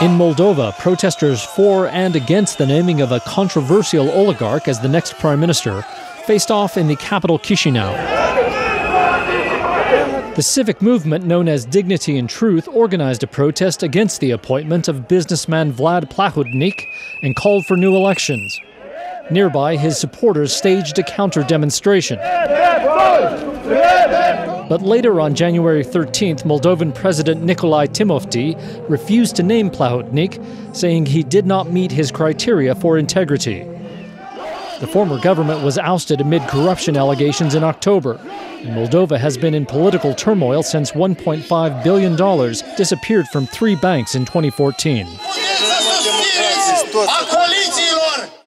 In Moldova, protesters for and against the naming of a controversial oligarch as the next prime minister faced off in the capital Chisinau. The civic movement known as Dignity and Truth organized a protest against the appointment of businessman Vlad Plahotniuc and called for new elections. Nearby, his supporters staged a counter demonstration. But later on January 13th, Moldovan President Nicolae Timofti refused to name Plahotniuc, saying he did not meet his criteria for integrity. The former government was ousted amid corruption allegations in October. And Moldova has been in political turmoil since $1.5 billion disappeared from three banks in 2014.